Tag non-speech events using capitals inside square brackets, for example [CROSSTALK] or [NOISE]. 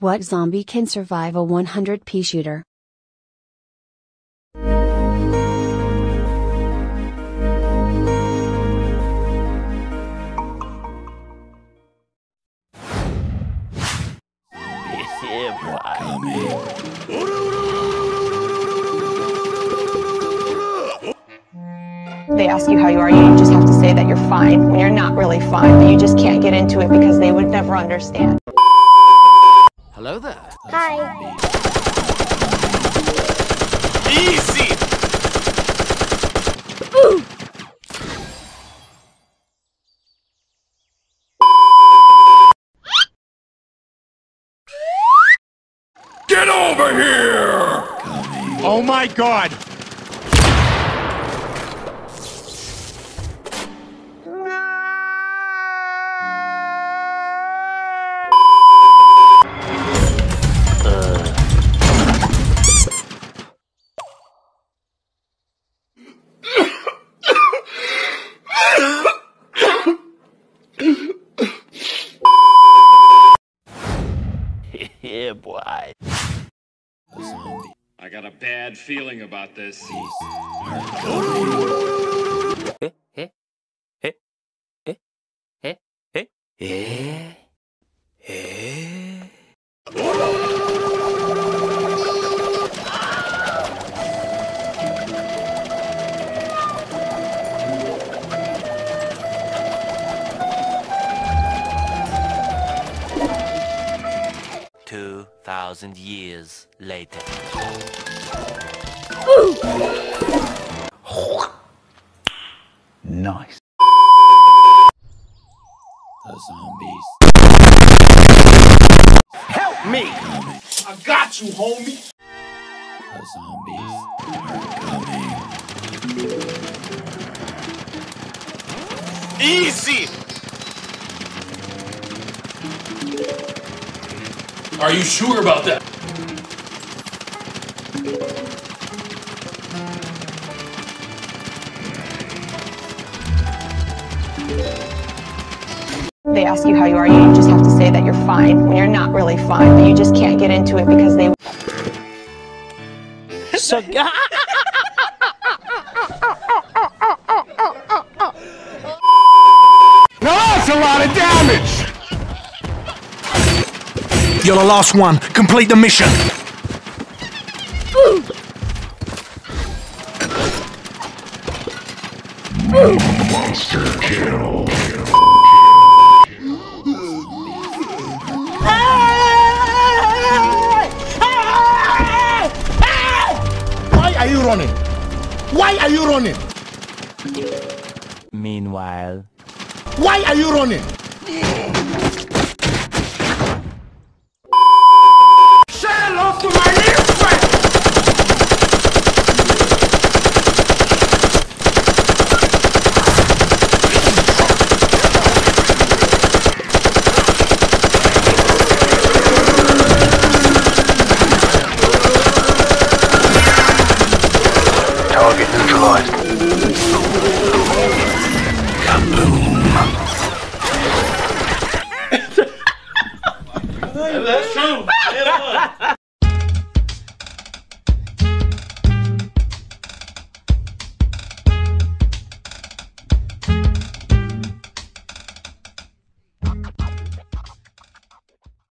What zombie can survive a 100 Peashooter? They ask you how you are, you just have to say that you're fine when you're not really fine, but you just can't get into it because they would never understand. Hello there. Hi. Easy! Get over here! Oh my god! Yeah, boy. I got a bad feeling about this. Eh? Eh? Two thousand years later. Nice. The zombies. Help me! I got you, homie! The zombies are coming. Easy! Are you sure about that? They ask you how you are, you just have to say that you're fine when you're not really fine, but you just can't get into it because they So, [LAUGHS] Now that's a lot of damage! You're the last one. Complete the mission. Monster kill. Why are you running? Why are you running? Meanwhile. Why are you running? Say to my little friend! Target neutralized. [LAUGHS] That's true.